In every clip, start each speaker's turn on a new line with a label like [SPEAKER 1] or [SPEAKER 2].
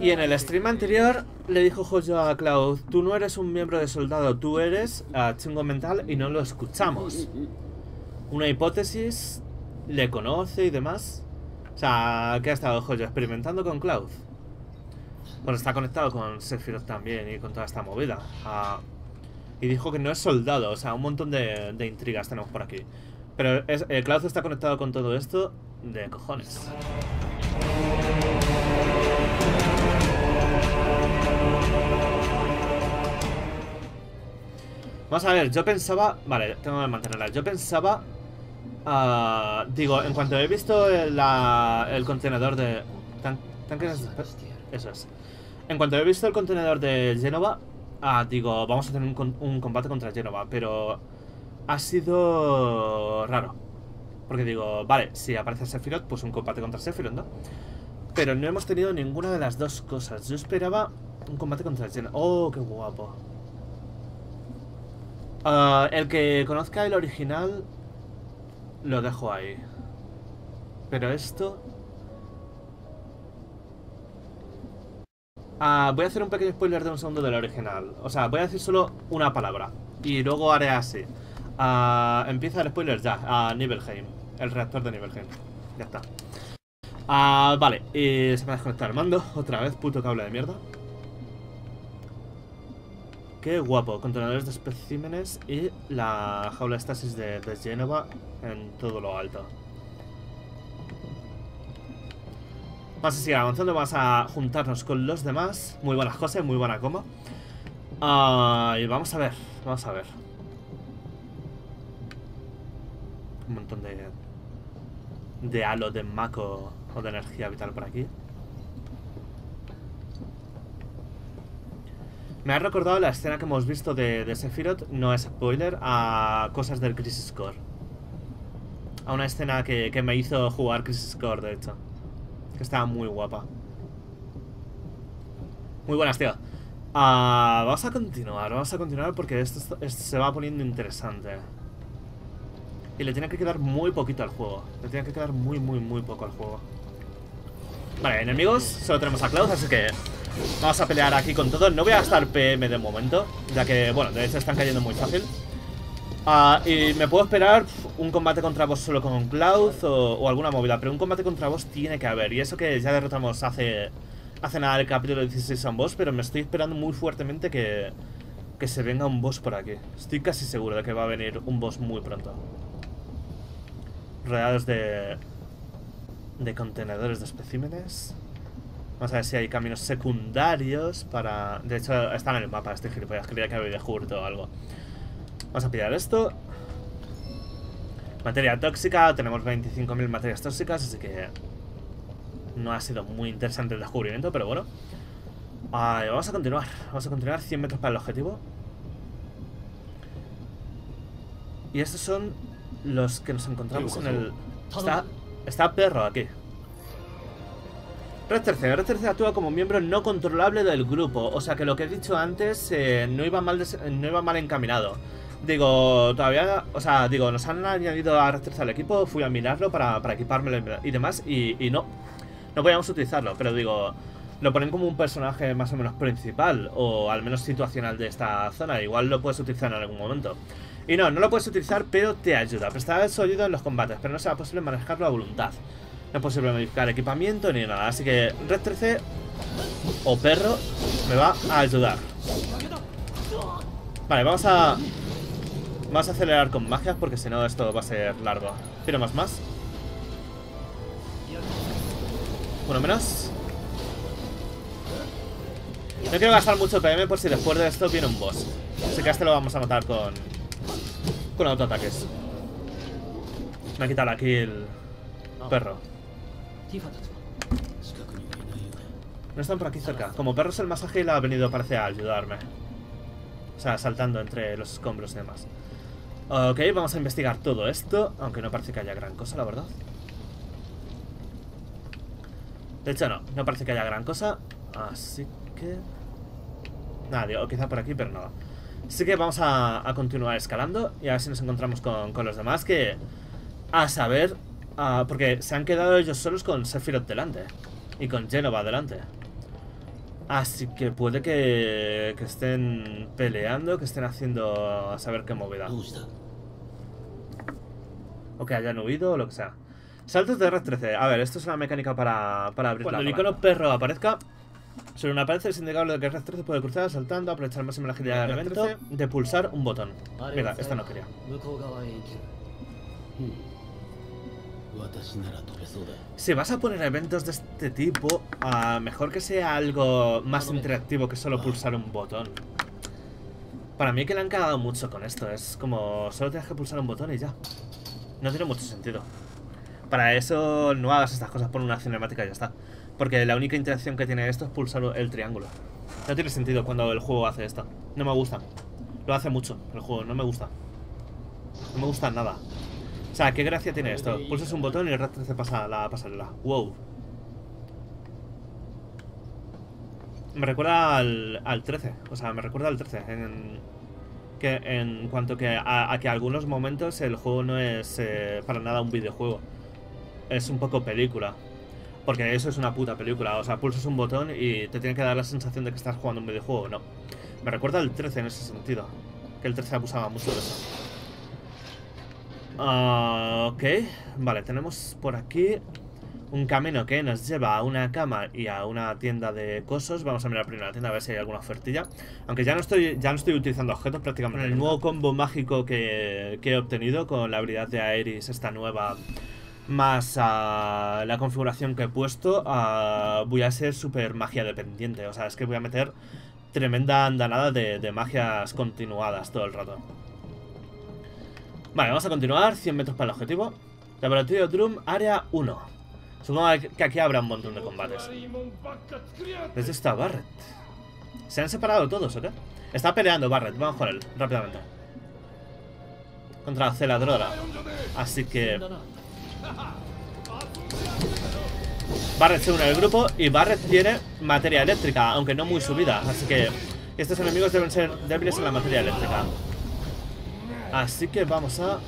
[SPEAKER 1] Y en el stream anterior le dijo Jojo a Cloud, tú no eres un miembro de soldado, tú eres uh, chingo mental y no lo escuchamos. Una hipótesis, le conoce y demás. O sea, ¿qué ha estado Jojo experimentando con Cloud? Bueno, está conectado con Sephiroth también y con toda esta movida. Uh, y dijo que no es soldado, o sea, un montón de, intrigas tenemos por aquí. Pero es, eh, está conectado con todo esto de cojones. Vamos a ver, yo pensaba... Vale, tengo que mantenerla. Yo pensaba... Uh, digo, en cuanto he visto el, la, el contenedor de... Tan, tanques Eso es. En cuanto he visto el contenedor de Genova, uh, digo, vamos a tener un, un combate contra Genova, pero ha sido raro. Porque digo, vale, si aparece Sephiroth, pues un combate contra Sephiroth, ¿no? Pero no hemos tenido ninguna de las dos cosas. Yo esperaba un combate contra Jen. ¡Oh, qué guapo! Uh, el que conozca el original lo dejo ahí. Pero esto... Uh, voy a hacer un pequeño spoiler de un segundo del original. O sea, voy a decir solo una palabra. Y luego haré así. Uh, empieza el spoiler ya, a Nibelheim. El reactor de Nibelheim. Ya está. Ah, vale, y se me ha desconectado el mando. Otra vez, puto cable de mierda. Qué guapo, contenedores de especímenes y la jaula estasis de, de Genova en todo lo alto. Vamos a seguir avanzando, vamos a juntarnos con los demás. Muy buenas cosas, muy buena coma. Uh, y vamos a ver, vamos a ver. Un montón de... De halo de Mako o de energía vital por aquí. Me ha recordado la escena que hemos visto de, de Sephiroth, no es spoiler, a cosas del Crisis Core. A una escena que, me hizo jugar Crisis Core, de hecho. Que estaba muy guapa. Muy buenas, tío. Uh, vamos a continuar, vamos a continuar porque esto, esto, se va poniendo interesante. Y le tiene que quedar muy poquito al juego. Le tiene que quedar muy, muy, muy poco al juego. Vale, enemigos, solo tenemos a Cloud, así que vamos a pelear aquí con todo. No voy a gastar PM de momento, ya que, bueno, de hecho están cayendo muy fácil. Uh, y me puedo esperar un combate contra vos solo con Cloud o, o, alguna movida, pero un combate contra vos tiene que haber. Y eso que ya derrotamos hace, hace nada el capítulo 16 a un boss, pero me estoy esperando muy fuertemente que, que se venga un boss por aquí. Estoy casi seguro de que va a venir un boss muy pronto. Rodeados de, de contenedores de especímenes. Vamos a ver si hay caminos secundarios para... De hecho, están en el mapa este gilipollas. Creía que había de Hurt o algo. Vamos a pillar esto. Materia tóxica. Tenemos 25.000 materias tóxicas, así que... No ha sido muy interesante el descubrimiento, pero bueno. Vamos a continuar. Vamos a continuar 100 metros para el objetivo. Y estos son los que nos encontramos en el... Está Está perro aquí. Red Tercera. Actúa como miembro no controlable del grupo. O sea que lo que he dicho antes eh, no, iba mal no iba mal encaminado. Digo, todavía... O sea, digo, nos han añadido a Red Tercera al equipo. Fui a mirarlo para, para equipármelo y demás. Y, no. No podíamos utilizarlo. Pero digo... Lo ponen como un personaje más o menos principal. O al menos situacional de esta zona. Igual lo puedes utilizar en algún momento. Y no, no lo puedes utilizar, pero te ayuda. Prestará su ayuda en los combates, pero no será posible manejarlo a voluntad. No es posible modificar equipamiento ni nada. Así que Red 13 o perro me va a ayudar. Vale, vamos a... Vamos a acelerar con magias porque si no esto va a ser largo. Tiro más más. Uno menos. No quiero gastar mucho PM por si después de esto viene un boss. Así que a este lo vamos a matar con con autoataques. Me ha quitado aquí el perro. No están por aquí cerca. Como perro es el más ágil, ha venido, parece, a ayudarme. O sea, saltando entre los escombros y demás. Ok, vamos a investigar todo esto. Aunque no parece que haya gran cosa, la verdad. De hecho, no. No parece que haya gran cosa. Así que... Nada, digo, quizá por aquí, pero nada. Así que vamos a, continuar escalando y a ver si nos encontramos con, con los demás que... A saber... Uh, porque se han quedado ellos solos con Sephiroth delante. Y con Genova adelante. Así que puede que, que estén peleando, que estén haciendo a saber qué movida. O que hayan huido o lo que sea. Saltos de R13. A ver, esto es una mecánica para, para abrir Cuando el icono perro aparezca, sobre una pared es indicable de que R13 puede cruzar saltando, aprovechar al máximo la agilidad del evento, de pulsar un botón. Mira, esta no quería. Si vas a poner eventos de este tipo, uh, mejor que sea algo más interactivo que solo pulsar un botón. Para mí que le han cagado mucho con esto. Es como, solo tienes que pulsar un botón y ya. No tiene mucho sentido. Para eso no hagas estas cosas por una cinemática y ya está. Porque la única interacción que tiene esto es pulsar el triángulo. No tiene sentido cuando el juego hace esto. No me gusta. Lo hace mucho el juego, no me gusta. No me gusta nada. O sea, ¿qué gracia tiene esto? Pulsas un botón y el rato se pasa la pasarela. Wow. Me recuerda al, al 13. O sea, me recuerda al 13. En, que, en cuanto que a, que algunos momentos el juego no es eh, para nada un videojuego. Es un poco película. Porque eso es una puta película. O sea, pulsas un botón y te tiene que dar la sensación de que estás jugando un videojuego. No. Me recuerda al 13 en ese sentido. Que el 13 abusaba mucho de eso. Uh, ok, vale, tenemos por aquí un camino que nos lleva a una cama y a una tienda de cosos. Vamos a mirar primero la tienda a ver si hay alguna ofertilla. Aunque ya no estoy, ya no estoy utilizando objetos prácticamente. El nuevo combo mágico que, he obtenido con la habilidad de Aeris, esta nueva, más la configuración que he puesto, voy a ser súper magia dependiente. O sea, es que voy a meter tremenda andanada de, de magias continuadas todo el rato. Vale, vamos a continuar. 100 metros para el objetivo. Laboratorio Drum, área 1. Supongo que aquí habrá un montón de combates. ¿Desde está Barret? ¿Se han separado todos o qué? Está peleando Barret. Vamos con él, rápidamente. Contra Celadrora. Así que... Barret se une al grupo y Barret tiene materia eléctrica, aunque no muy subida. Así que estos enemigos deben ser débiles en la materia eléctrica. Así que vamos a...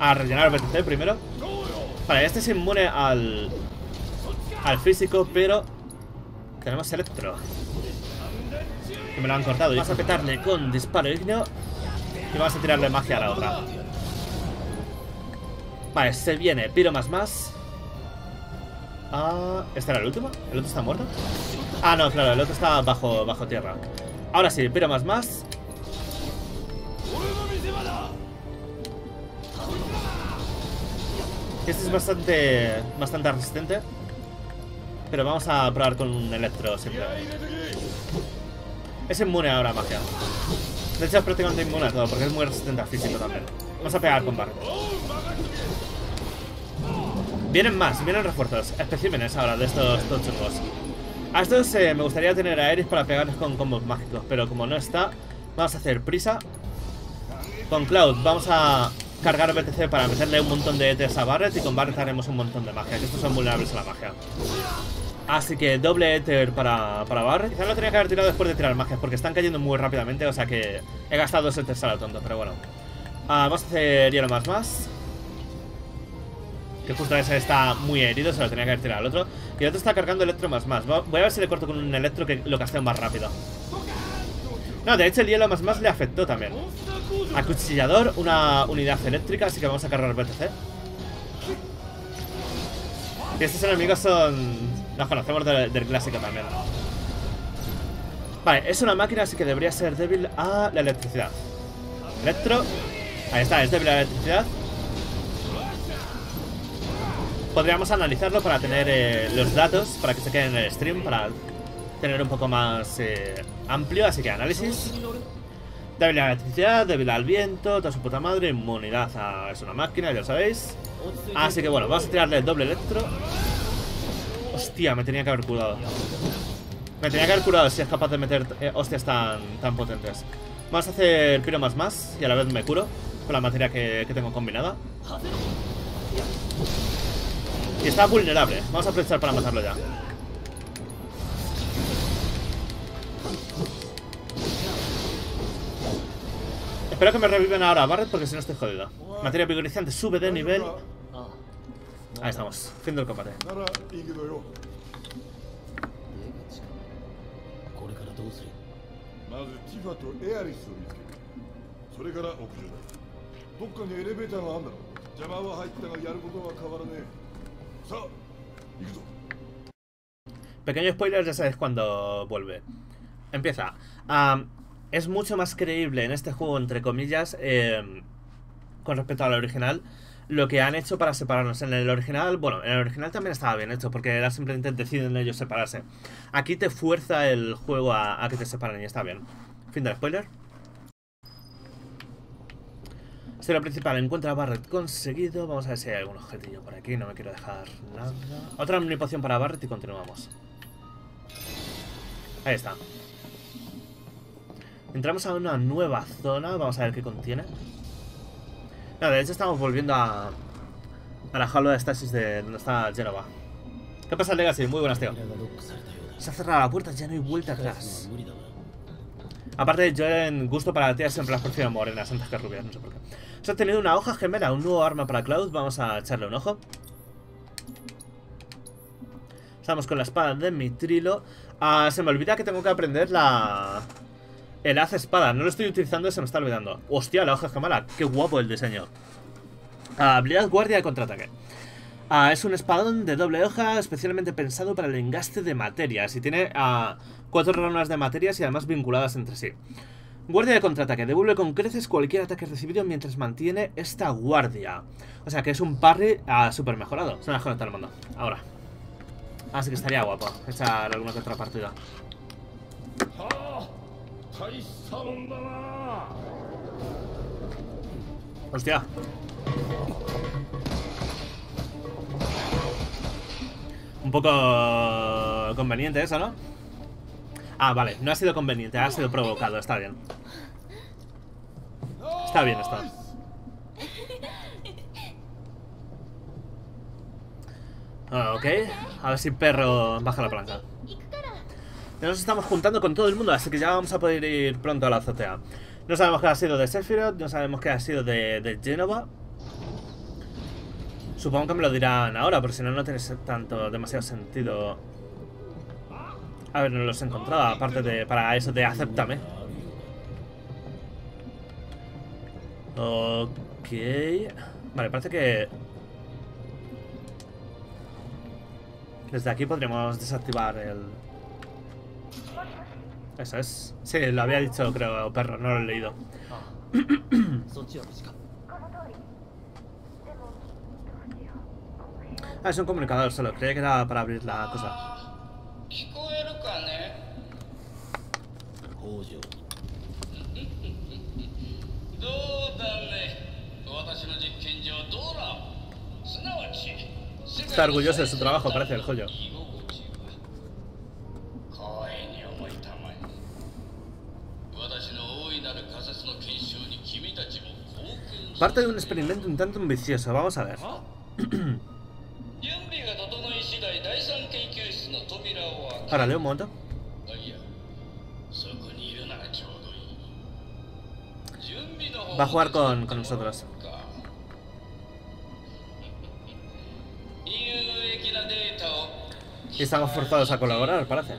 [SPEAKER 1] A rellenar el BTC primero. Vale, este es inmune al... Al físico, pero... Tenemos electro. Que me lo han cortado. Y vamos a petarle con disparo igneo. Y vamos a tirarle magia a la otra. Vale, se viene Piro más más. Ah, ¿Este era el último? ¿El otro está muerto? Ah, no, claro, el otro está bajo, bajo tierra. Ahora sí, Piro más más. Este es bastante, bastante resistente. Pero vamos a probar con un electro siempre. Es inmune ahora a magia. De hecho es prácticamente inmune a todo, porque es muy resistente al físico también. Vamos a pegar con barro. Vienen más, vienen refuerzos, especímenes ahora de estos chungos. A estos eh, me gustaría tener a Eris para pegarles con combos mágicos, pero como no está, vamos a hacer prisa. Con Cloud vamos a cargar BTC para meterle un montón de ETS a Barret y con Barret haremos un montón de magia, que estos son vulnerables a la magia. Así que doble Ether para, para Barret. Quizá lo tenía que haber tirado después de tirar magias, porque están cayendo muy rápidamente, o sea que he gastado dos Ethers a lo tonto, pero bueno. Ah, vamos a hacer hielo más más. Que justo ese está muy herido, se lo tenía que haber tirado al otro. Y el otro está cargando electro más más. Voy a ver si le corto con un electro que lo casteo más rápido. No, de hecho el hielo más más le afectó también. Acuchillador, una unidad eléctrica, así que vamos a cargar BTC. Y estos enemigos son... Los conocemos del, clásico también. Vale, es una máquina, así que debería ser débil a la electricidad. Electro. Ahí está, es débil a la electricidad. Podríamos analizarlo para tener eh, los datos, para que se queden en el stream, para tener un poco más eh, amplio. Así que análisis. Débil a la electricidad, débil al viento, toda su puta madre, inmunidad a... es una máquina, ya lo sabéis. Así que bueno, vamos a tirarle el doble electro. Hostia, me tenía que haber curado. Me tenía que haber curado si es capaz de meter eh, hostias tan, tan potentes. Vamos a hacer piro más más y a la vez me curo con la materia que, que tengo combinada. Y está vulnerable. Vamos a aprovechar para matarlo ya. Espero que me reviven ahora, Barret, porque si no estoy jodido. Materia vigorizante sube de nivel. Ahí estamos. Fin del combate. Pequeño spoiler, ya sabes cuándo vuelve. Empieza. Um, es mucho más creíble en este juego, entre comillas, em, con respecto al original, lo que han hecho para separarnos. En el original, bueno, en el original también estaba bien hecho, porque era simplemente deciden ellos separarse. Aquí te fuerza el juego a, que te separen y está bien. Fin del spoiler. Historia principal, encuentra a Barret conseguido. Vamos a ver si hay algún objetillo por aquí. No me quiero dejar nada. Otra omnipoción para Barret y continuamos. Ahí está. Entramos a una nueva zona. Vamos a ver qué contiene. No, de hecho estamos volviendo a... La jaula de Stasis de donde está Genova. ¿Qué pasa, Legacy? Muy buenas, tío. Se ha cerrado la puerta, ya no hay vuelta atrás. Aparte, yo en gusto para tías siempre las prefiero morenas antes que rubias, no sé por qué. Se ha tenido una hoja gemela, un nuevo arma para Cloud. Vamos a echarle un ojo. Estamos con la espada de Mitrilo. Ah, se me olvida que tengo que aprender la... El haz espada. No lo estoy utilizando se me está olvidando. Hostia, la hoja gemela. Qué guapo el diseño. Ah, habilidad guardia de contraataque. Ah, es un espadón de doble hoja especialmente pensado para el engaste de materias y tiene ah, cuatro ramas de materias y además vinculadas entre sí. Guardia de contraataque. Devuelve con creces cualquier ataque recibido mientras mantiene esta guardia. O sea que es un parry súper mejorado. Se me ha conectado el. Ahora. Así que estaría guapo echar alguna que otra partida. Hostia. Un poco conveniente eso, ¿no? Ah, vale, no ha sido conveniente, ha sido provocado, está bien. Está bien esto. Ah, ok, a ver si perro baja la plancha. Nos estamos juntando con todo el mundo, así que ya vamos a poder ir pronto a la azotea. No sabemos qué ha sido de Sephiroth, no sabemos qué ha sido de, de Genova. Supongo que me lo dirán ahora, porque si no, no tiene tanto, demasiado sentido habernos encontrado, aparte de para eso de acéptame. Ok. Vale, parece que... Desde aquí podríamos desactivar el... Eso es. Sí, lo había dicho, creo, perro, no lo he leído.
[SPEAKER 2] Ah,
[SPEAKER 1] ah es un comunicador solo. Creía que era para abrir la cosa. Está orgulloso de su trabajo, parece el joyo. Parte de un experimento un tanto ambicioso, vamos a ver.
[SPEAKER 3] Ah.
[SPEAKER 1] Ahora leo un momento. Va a jugar con, con nosotros. Estamos forzados a colaborar, parece.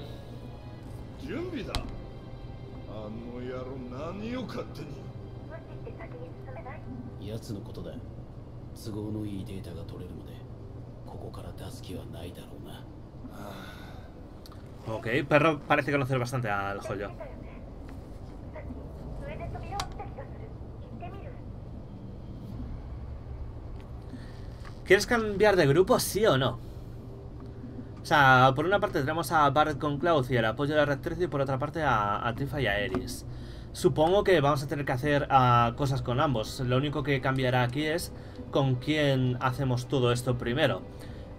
[SPEAKER 4] 準備だあの野郎何を勝手に
[SPEAKER 2] 奴のことだ都合のいいデータが取れるまでここから出す気はないだろうな
[SPEAKER 1] Ok, perro parece conocer bastante al joyo.
[SPEAKER 5] 上で扉を見た気がする行ってみる
[SPEAKER 1] ¿Quieres cambiar de grupo, sí o no? O sea, por una parte tenemos a Barret con Cloud y el apoyo de Red 13 y por otra parte a, a Tifa y a Eris. Supongo que vamos a tener que hacer uh, cosas con ambos. Lo único que cambiará aquí es con quién hacemos todo esto primero.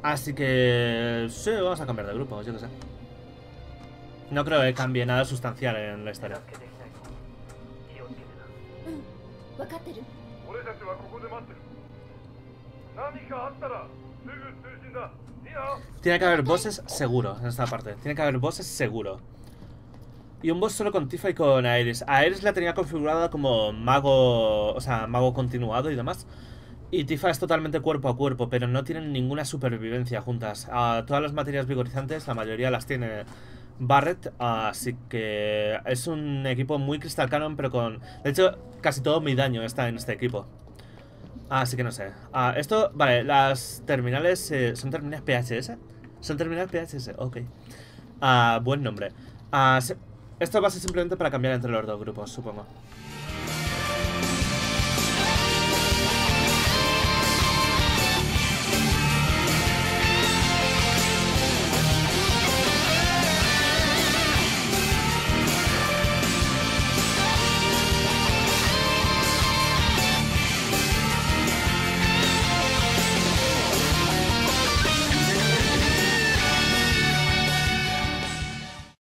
[SPEAKER 1] Así que... Sí, vamos a cambiar de grupo, yo qué sé. No creo que cambie nada sustancial en la historia. Tiene que haber bosses seguro en esta parte. Tiene que haber bosses seguro. Y un boss solo con Tifa y con Aeris. Aeris la tenía configurada como mago, o sea, mago continuado y demás. Y Tifa es totalmente cuerpo a cuerpo, pero no tienen ninguna supervivencia juntas. Ah, todas las materias vigorizantes, la mayoría las tiene Barret, así que es un equipo muy Crystal Cannon, pero con... De hecho, casi todo mi daño está en este equipo. Así que no sé. Ah, esto, vale, las terminales eh, son terminales PHS. Son terminales PHS, ok. Ah, buen nombre. Ah, se- esto va a ser simplemente para cambiar entre los dos grupos, supongo.